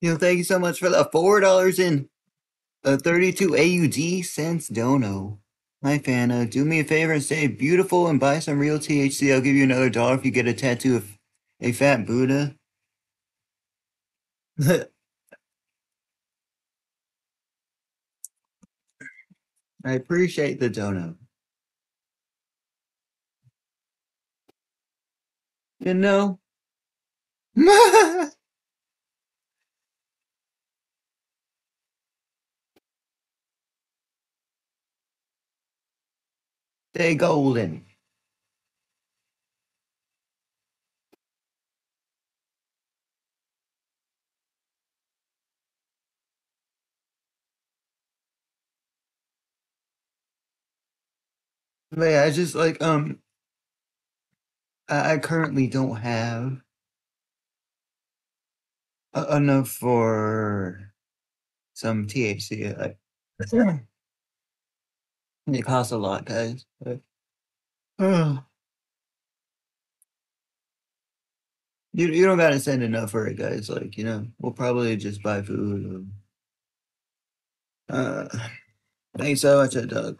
Yo, thank you so much for the four dollars in uh, 32 AUD cents dono. Hi Fana, do me a favor and stay beautiful and buy some real THC. I'll give you another dollar if you get a tattoo of a fat Buddha. I appreciate the dono. You know? Stay golden. But yeah, I just like um I, I currently don't have enough for some THC. Like, it costs a lot, guys. But, you you don't gotta send enough for it, guys. Like you know, we'll probably just buy food. Uh, thanks so much, Doug.